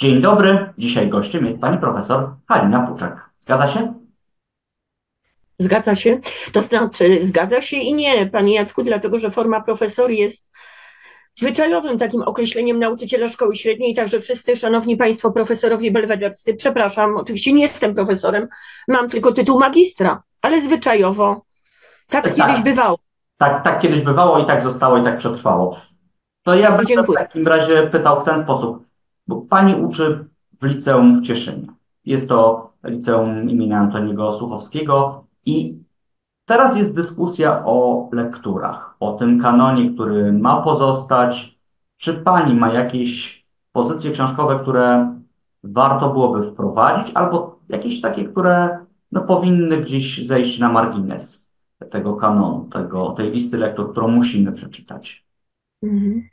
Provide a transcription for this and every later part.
Dzień dobry. Dzisiaj gościem jest pani profesor Halina Puczek. Zgadza się? Zgadza się. To znaczy, zgadza się i nie, panie Jacku, dlatego że forma profesor jest zwyczajowym takim określeniem nauczyciela szkoły średniej, także wszyscy szanowni państwo profesorowie belwederscy, przepraszam, oczywiście nie jestem profesorem, mam tylko tytuł magistra, ale zwyczajowo tak, tak kiedyś bywało. Tak, tak kiedyś bywało i tak zostało i tak przetrwało. To ja bym w takim razie pytał w ten sposób, bo pani uczy w liceum w Cieszynie. Jest to liceum imienia Antoniego Słuchowskiego i teraz jest dyskusja o lekturach, o tym kanonie, który ma pozostać. Czy pani ma jakieś pozycje książkowe, które warto byłoby wprowadzić, albo jakieś takie, które no, powinny gdzieś zejść na margines tego kanonu, tego, tej listy lektur, którą musimy przeczytać? Mhm.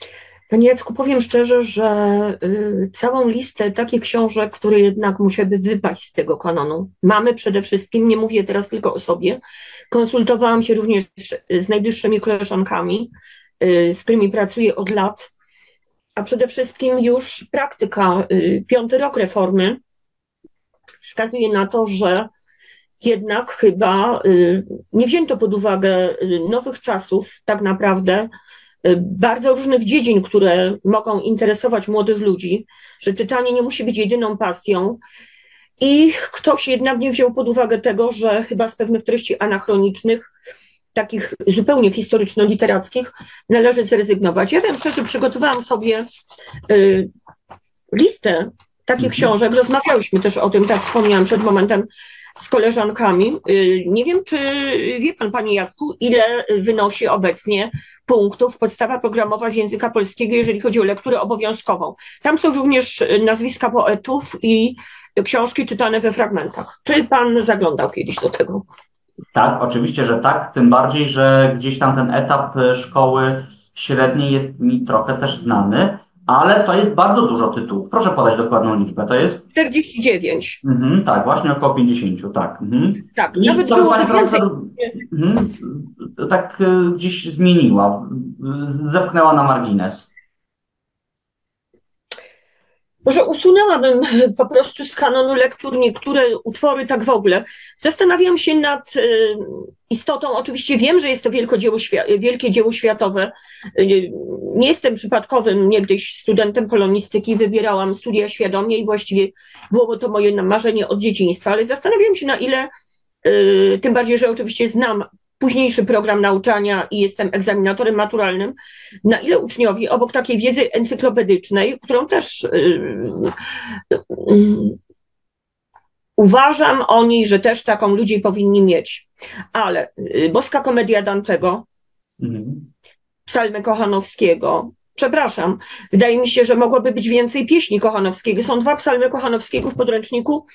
Panie Jacku, powiem szczerze, że y, całą listę takich książek, które jednak musiałyby wypaść z tego kanonu, mamy przede wszystkim, nie mówię teraz tylko o sobie, konsultowałam się również z najbliższymi koleżankami, y, z którymi pracuję od lat, a przede wszystkim już praktyka, y, piąty rok reformy wskazuje na to, że jednak chyba y, nie wzięto pod uwagę y, nowych czasów, tak naprawdę, bardzo różnych dziedzin, które mogą interesować młodych ludzi, że czytanie nie musi być jedyną pasją. I ktoś jednak nie wziął pod uwagę tego, że chyba z pewnych treści anachronicznych, takich zupełnie historyczno-literackich, należy zrezygnować. Ja wiem szczerze, przygotowałam sobie y, listę takich książek. Rozmawiałyśmy też o tym, tak wspomniałam przed momentem, z koleżankami. Y, nie wiem, czy wie pan, panie Jacku, ile wynosi obecnie punktów podstawa programowa z języka polskiego, jeżeli chodzi o lekturę obowiązkową. Tam są również nazwiska poetów i książki czytane we fragmentach. Czy pan zaglądał kiedyś do tego? Tak, oczywiście, że tak. Tym bardziej, że gdzieś tam ten etap szkoły średniej jest mi trochę też znany ale to jest bardzo dużo tytułów. Proszę podać dokładną liczbę. To jest. 49. Mhm, tak, właśnie około 50, tak. Mhm. Tak, I nawet było pani profesor mhm, tak y, gdzieś zmieniła, zepchnęła na margines. Może usunęłabym po prostu z kanonu lektur niektóre utwory tak w ogóle. Zastanawiam się nad y, istotą, oczywiście wiem, że jest to dzieło, wielkie dzieło światowe. Y, nie jestem przypadkowym niegdyś studentem polonistyki, wybierałam studia świadomie i właściwie było to moje marzenie od dzieciństwa, ale zastanawiam się na ile, y, tym bardziej, że oczywiście znam późniejszy program nauczania i jestem egzaminatorem maturalnym, na ile uczniowie obok takiej wiedzy encyklopedycznej, którą też yy, yy, uważam o niej, że też taką ludzie powinni mieć. Ale yy, Boska Komedia Dantego, mhm. Psalmy Kochanowskiego, przepraszam, wydaje mi się, że mogłoby być więcej pieśni Kochanowskiego. Są dwa psalmy Kochanowskiego w podręczniku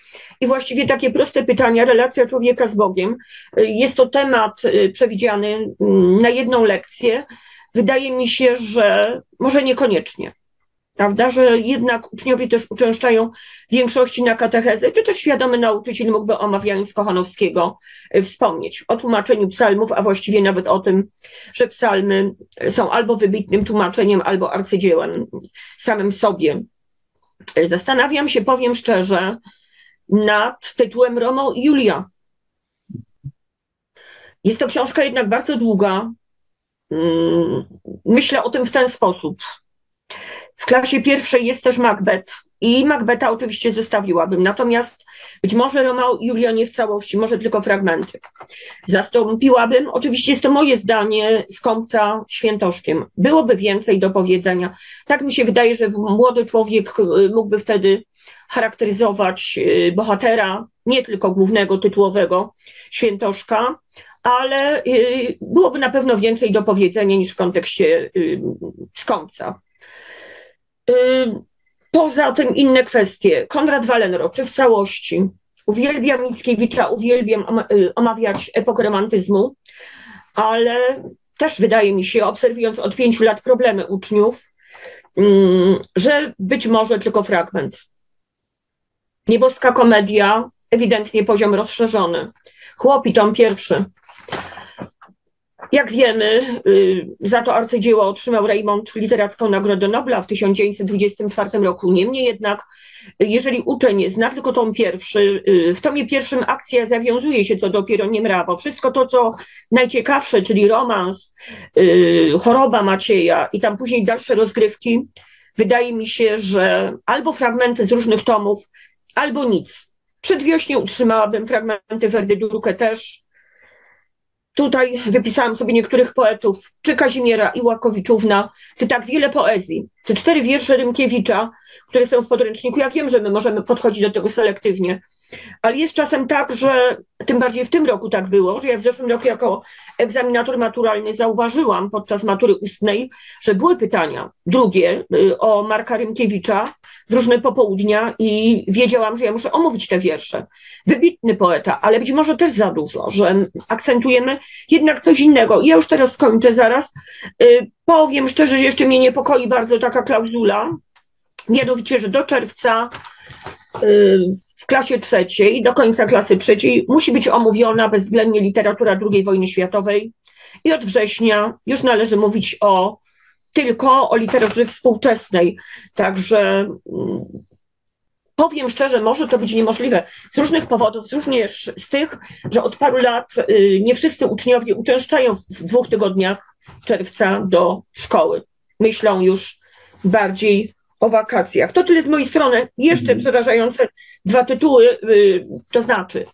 i właściwie takie proste pytania, relacja człowieka z Bogiem. Jest to temat y, przewidziany mm, na jedną lekcję. Wydaje mi się, że może niekoniecznie prawda, że jednak uczniowie też uczęszczają większości na katechezę, czy też świadomy nauczyciel mógłby omawiając Kochanowskiego e, wspomnieć o tłumaczeniu psalmów, a właściwie nawet o tym, że psalmy są albo wybitnym tłumaczeniem, albo arcydziełem samym sobie. E, zastanawiam się, powiem szczerze, nad tytułem Romeo i Julia. Jest to książka jednak bardzo długa. Mm, myślę o tym w ten sposób. W klasie pierwszej jest też Macbeth i Macbeta oczywiście zostawiłabym, natomiast być może Romeo i Julia nie w całości, może tylko fragmenty. Zastąpiłabym, oczywiście jest to moje zdanie, skąpca świętoszkiem. Byłoby więcej do powiedzenia. Tak mi się wydaje, że młody człowiek y, mógłby wtedy charakteryzować y, bohatera, nie tylko głównego, tytułowego świętoszka, ale y, byłoby na pewno więcej do powiedzenia niż w kontekście skąpca. Y, poza tym inne kwestie. Konrad Wallenro, czy w całości? Uwielbiam Mickiewicza, uwielbiam y, omawiać epokę romantyzmu, ale też wydaje mi się, obserwując od pięciu lat problemy uczniów, mm, że być może tylko fragment. Nieboska komedia, ewidentnie poziom rozszerzony. Chłopi tom pierwszy. Jak wiemy, y, za to arcydzieło otrzymał Raymond Literacką Nagrodę Nobla w 1924 roku. Niemniej jednak, jeżeli uczeń zna tylko tom pierwszy, y, w tomie pierwszym akcja zawiązuje się, co dopiero nie mrawo. Wszystko to, co najciekawsze, czyli romans, y, choroba Macieja i tam później dalsze rozgrywki, wydaje mi się, że albo fragmenty z różnych tomów, albo nic. Przedwiośnie utrzymałabym fragmenty Werdy Durukę też, Tutaj wypisałam sobie niektórych poetów, czy Kazimiera Iłakowiczówna, czy tak wiele poezji, czy cztery wiersze Rymkiewicza, które są w podręczniku. Ja wiem, że my możemy podchodzić do tego selektywnie, ale jest czasem tak, że tym bardziej w tym roku tak było, że ja w zeszłym roku jako egzaminator maturalny zauważyłam podczas matury ustnej, że były pytania drugie y, o Marka Rymkiewicza w różne popołudnia i wiedziałam, że ja muszę omówić te wiersze. Wybitny poeta, ale być może też za dużo, że akcentujemy jednak coś innego. Ja już teraz skończę zaraz. Y, powiem szczerze, że jeszcze mnie niepokoi bardzo taka klauzula, mianowicie, że do czerwca y, w klasie trzeciej, do końca klasy trzeciej musi być omówiona bezwzględnie literatura II wojny światowej i od września już należy mówić o tylko o literaturze współczesnej. Także mm, powiem szczerze, może to być niemożliwe z różnych powodów, również z tych, że od paru lat y, nie wszyscy uczniowie uczęszczają w dwóch tygodniach czerwca do szkoły. Myślą już bardziej o wakacjach. To tyle z mojej strony. Jeszcze mhm. przerażające dwa tytuły, y, to znaczy,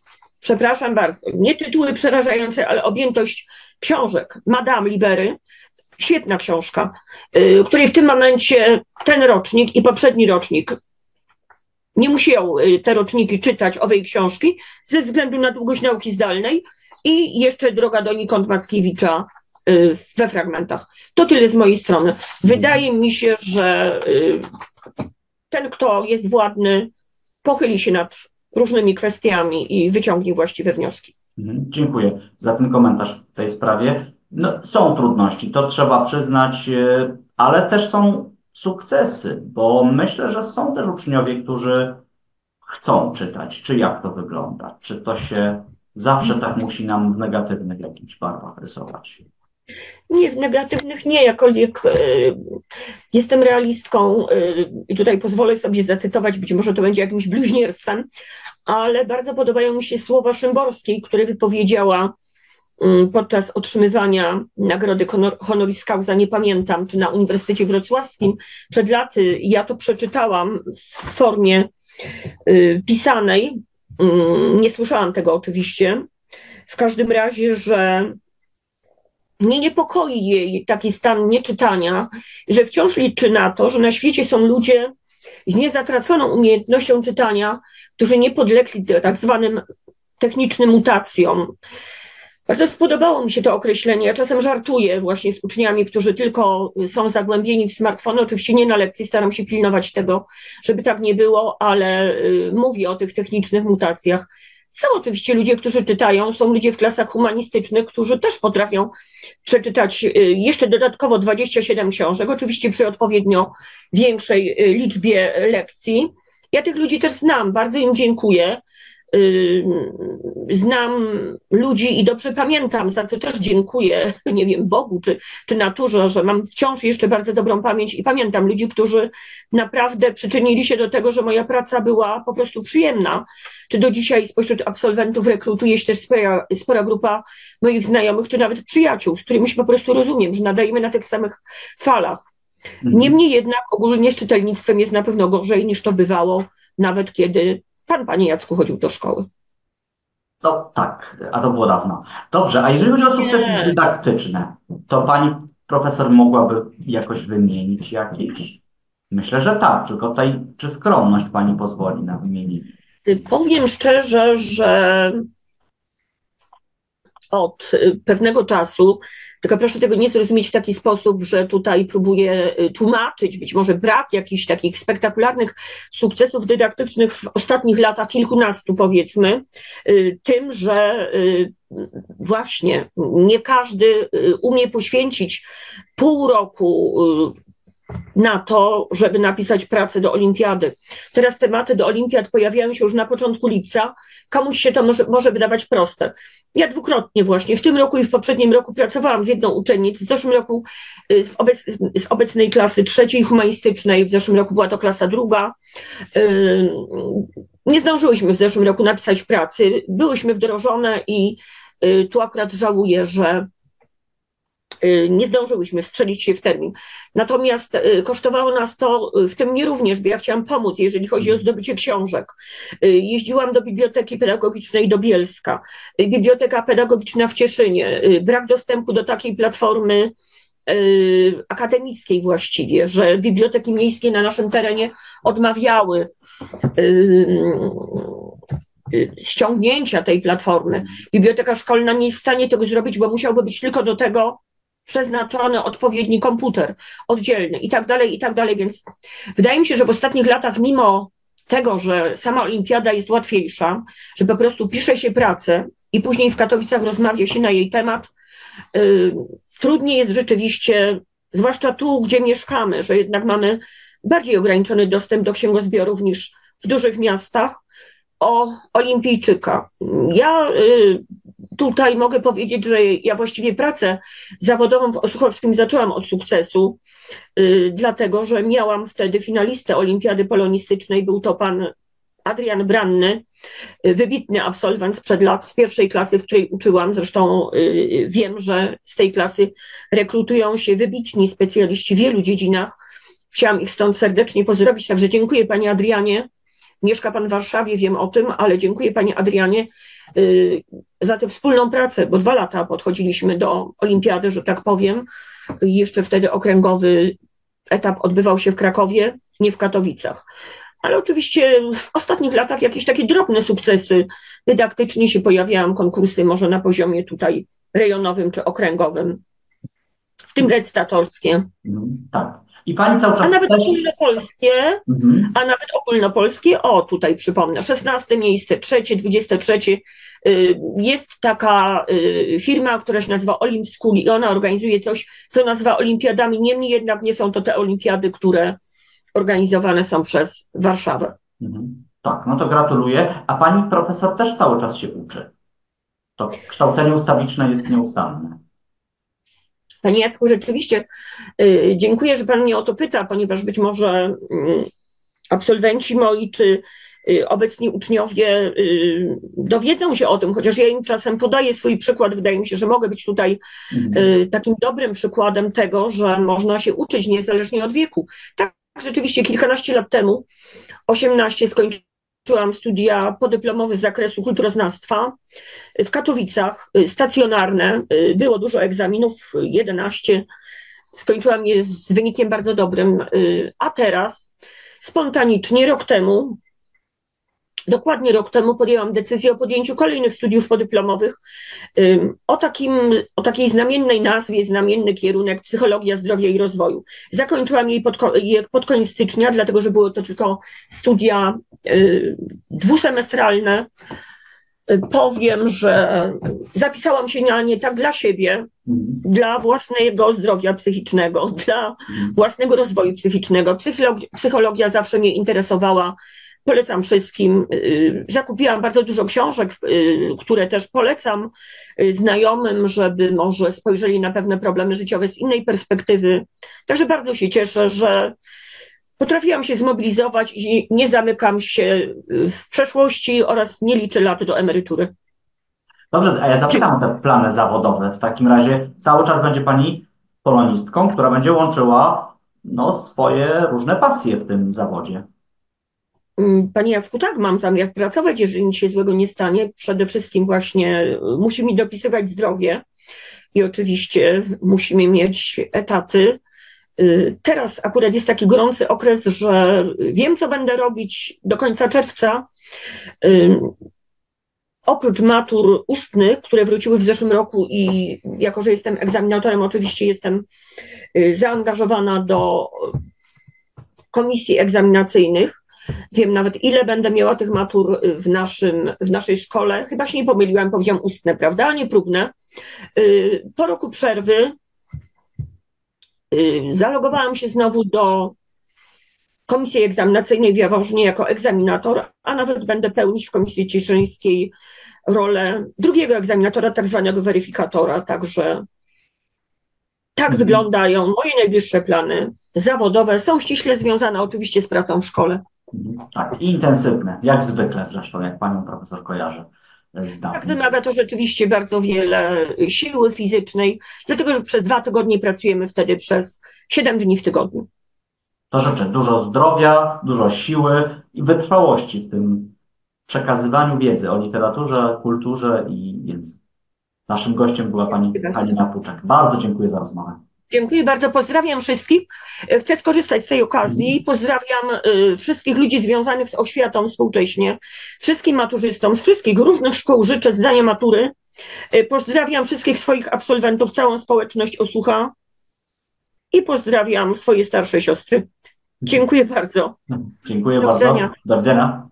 przepraszam bardzo, nie tytuły przerażające, ale objętość książek Madame Libery, świetna książka, y, której w tym momencie ten rocznik i poprzedni rocznik nie musiał te roczniki czytać owej książki ze względu na długość nauki zdalnej i jeszcze droga do Nikąd Mackiewicza y, we fragmentach. To tyle z mojej strony. Wydaje mi się, że y, ten, kto jest władny, pochyli się nad różnymi kwestiami i wyciągnie właściwe wnioski. Mhm, dziękuję za ten komentarz w tej sprawie. No, są trudności, to trzeba przyznać, y, ale też są sukcesy, bo myślę, że są też uczniowie, którzy chcą czytać. Czy jak to wygląda? Czy to się zawsze tak musi nam w negatywnych jakichś barwach rysować? Nie, w negatywnych nie, jakkolwiek y, jestem realistką y, i tutaj pozwolę sobie zacytować, być może to będzie jakimś bluźnierstwem, ale bardzo podobają mi się słowa Szymborskiej, które wypowiedziała y, podczas otrzymywania nagrody honoris causa, nie pamiętam, czy na Uniwersytecie Wrocławskim przed laty. Ja to przeczytałam w formie pisanej. Nie słyszałam tego oczywiście. W każdym razie, że mnie niepokoi jej taki stan nieczytania, że wciąż liczy na to, że na świecie są ludzie z niezatraconą umiejętnością czytania, którzy nie podlegli tak zwanym technicznym mutacjom. Bardzo spodobało mi się to określenie. Ja czasem żartuję właśnie z uczniami, którzy tylko są zagłębieni w smartfony. Oczywiście nie na lekcji, staram się pilnować tego, żeby tak nie było, ale y, mówię o tych technicznych mutacjach. Są oczywiście ludzie, którzy czytają, są ludzie w klasach humanistycznych, którzy też potrafią przeczytać y, jeszcze dodatkowo 27 książek, oczywiście przy odpowiednio większej y, liczbie lekcji. Ja tych ludzi też znam, bardzo im dziękuję. Y, znam ludzi i dobrze pamiętam, za co też dziękuję, nie wiem, Bogu czy, czy naturze, że mam wciąż jeszcze bardzo dobrą pamięć i pamiętam ludzi, którzy naprawdę przyczynili się do tego, że moja praca była po prostu przyjemna. Czy do dzisiaj spośród absolwentów rekrutuje się też spora, spora grupa moich znajomych, czy nawet przyjaciół, z którymi się po prostu rozumiem, że nadajemy na tych samych falach. Mhm. Niemniej jednak ogólnie z czytelnictwem jest na pewno gorzej niż to bywało, nawet kiedy Pan, panie Jacku, chodził do szkoły. No tak, a to było dawno. Dobrze, a jeżeli chodzi o sukcesy Nie. dydaktyczne, to pani profesor mogłaby jakoś wymienić jakieś? Myślę, że tak, tylko tutaj czy skromność pani pozwoli na wymienienie? Powiem szczerze, że od pewnego czasu. Tylko proszę tego nie zrozumieć w taki sposób, że tutaj próbuję y, tłumaczyć być może brak jakichś takich spektakularnych sukcesów dydaktycznych w ostatnich latach, kilkunastu powiedzmy, y, tym, że y, właśnie nie każdy umie poświęcić pół roku na to, żeby napisać pracę do olimpiady. Teraz tematy do olimpiad pojawiają się już na początku lipca. Komuś się to może, może wydawać proste. Ja dwukrotnie właśnie, w tym roku i w poprzednim roku pracowałam z jedną uczennicą. W zeszłym roku y, z, obec, z obecnej klasy trzeciej humanistycznej, w zeszłym roku była to klasa druga. Y, nie zdążyłyśmy w zeszłym roku napisać pracy. Byłyśmy wdrożone i y, tu akurat żałuję, że nie zdążyłyśmy strzelić się w termin. Natomiast y, kosztowało nas to, y, w tym mnie również, bo ja chciałam pomóc, jeżeli chodzi o zdobycie książek. Jeździłam do Biblioteki Pedagogicznej do Bielska, Biblioteka Pedagogiczna w Cieszynie, brak dostępu do takiej platformy akademickiej właściwie, że biblioteki miejskie na naszym terenie odmawiały ściągnięcia tej platformy. Biblioteka szkolna nie jest w stanie tego zrobić, bo musiałby być tylko do tego przeznaczony odpowiedni komputer oddzielny i tak dalej, i tak dalej. Więc wydaje mi się, że w ostatnich latach, mimo tego, że sama olimpiada jest łatwiejsza, że po prostu pisze się pracę i później w Katowicach rozmawia się na jej temat, yy, trudniej jest rzeczywiście, zwłaszcza tu, gdzie mieszkamy, że jednak mamy bardziej ograniczony dostęp do księgozbiorów niż w dużych miastach, o olimpijczyka. Ja y, tutaj mogę powiedzieć, że ja właściwie pracę zawodową w Osuchowskim zaczęłam od sukcesu, y, dlatego że miałam wtedy finalistę Olimpiady Polonistycznej, był to pan Adrian Branny, y, wybitny absolwent sprzed lat z pierwszej klasy, w której uczyłam. Zresztą wiem, że z tej klasy rekrutują się wybitni specjaliści w wielu dziedzinach. Chciałam ich stąd serdecznie pozdrowić, także dziękuję Panie Adrianie Mieszka Pan w Warszawie, wiem o tym, ale dziękuję Panie Adrianie y, za tę wspólną pracę, bo dwa lata podchodziliśmy do olimpiady, że tak powiem. Jeszcze wtedy okręgowy etap odbywał się w Krakowie, nie w Katowicach. Ale oczywiście w ostatnich latach jakieś takie drobne sukcesy dydaktycznie się pojawiają, konkursy może na poziomie tutaj rejonowym czy okręgowym, w tym recytatorskie. Mhm, tak. I pani cały czas. A nawet też... ogólnopolskie, mhm. a nawet ogólnopolskie, o tutaj przypomnę, 16 miejsce, trzecie, 23. Y, jest taka y, firma, która się nazywa Olimp School i ona organizuje coś, co nazywa olimpiadami. Niemniej jednak nie są to te olimpiady, które organizowane są przez Warszawę. Mhm. Tak, no to gratuluję. A pani profesor też cały czas się uczy. To kształcenie ustawiczne jest nieustanne. Panie Jacku, rzeczywiście y, dziękuję, że Pan mnie o to pyta, ponieważ być może y, absolwenci moi czy y, obecni uczniowie dowiedzą się o tym, chociaż ja im czasem podaję swój przykład. Wydaje mi się, że mogę być tutaj mhm. takim dobrym przykładem tego, że można się uczyć niezależnie od wieku. Tak, rzeczywiście kilkanaście lat temu, 18 skończyłam Kończyłam studia podyplomowe z zakresu kulturoznawstwa w Katowicach, y, stacjonarne. Y, było dużo egzaminów, 11. Skończyłam je z wynikiem bardzo dobrym, y, a teraz spontanicznie rok temu Dokładnie rok temu podjęłam decyzję o podjęciu kolejnych studiów podyplomowych o, takim, o takiej znamiennej nazwie, znamienny kierunek psychologia zdrowia i rozwoju. Zakończyłam jej pod, je pod koniec stycznia, dlatego że były to tylko studia y, dwusemestralne. Powiem, że zapisałam się na nie tak dla siebie, mhm. dla własnego zdrowia psychicznego, dla mhm. własnego rozwoju psychicznego. Psychologia, psychologia zawsze mnie interesowała Polecam wszystkim. Y, zakupiłam bardzo dużo książek, y, które też polecam y, znajomym, żeby może spojrzeli na pewne problemy życiowe z innej perspektywy. Także bardzo się cieszę, że potrafiłam się zmobilizować i nie zamykam się w przeszłości oraz nie liczę lat do emerytury. Dobrze, a ja zapytam o te plany zawodowe. W takim razie cały czas będzie Pani polonistką, która będzie łączyła no, swoje różne pasje w tym zawodzie. Mm, Panie Jacku, tak, mam zamiar pracować, jeżeli nic się złego nie stanie. Przede wszystkim właśnie y, musi mi dopisywać zdrowie i oczywiście musimy mieć etaty. Y, teraz akurat jest taki gorący okres, że wiem, co będę robić do końca czerwca. Y, oprócz matur ustnych, które wróciły w zeszłym roku i jako, że jestem egzaminatorem, oczywiście jestem zaangażowana do komisji egzaminacyjnych, Wiem nawet, ile będę miała tych matur w, naszym, w naszej szkole. Chyba się nie pomyliłam, powiedziałam ustne, prawda, a nie próbne. Y, po roku przerwy y, zalogowałam się znowu do komisji egzaminacyjnej w Jaworznie jako egzaminator, a nawet będę pełnić w komisji cieszyńskiej rolę drugiego egzaminatora, tak zwanego weryfikatora, także tak Mhm. wyglądają moje najbliższe plany zawodowe. Są ściśle związane oczywiście z pracą w szkole. Tak, intensywne, jak zwykle zresztą, jak panią profesor kojarzę z Tak wymaga to rzeczywiście bardzo wiele siły fizycznej, dlatego że przez dwa tygodnie pracujemy wtedy przez siedem dni w tygodniu. To życzę dużo zdrowia, dużo siły i wytrwałości w tym przekazywaniu wiedzy o literaturze, kulturze i języku. Naszym gościem była pani. Halina Puczek. Bardzo dziękuję za rozmowę. Dziękuję bardzo, pozdrawiam wszystkich. Chcę skorzystać z tej okazji. Pozdrawiam y, wszystkich ludzi związanych z oświatą współcześnie, wszystkim maturzystom z wszystkich różnych szkół życzę zdania matury. Y, Pozdrawiam wszystkich swoich absolwentów, całą społeczność Osłucha i pozdrawiam swoje starsze siostry. Dziękuję bardzo. Dziękuję Do bardzo. widzenia. Do widzenia.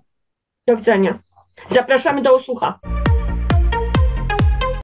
Do widzenia. Zapraszamy do Osłucha.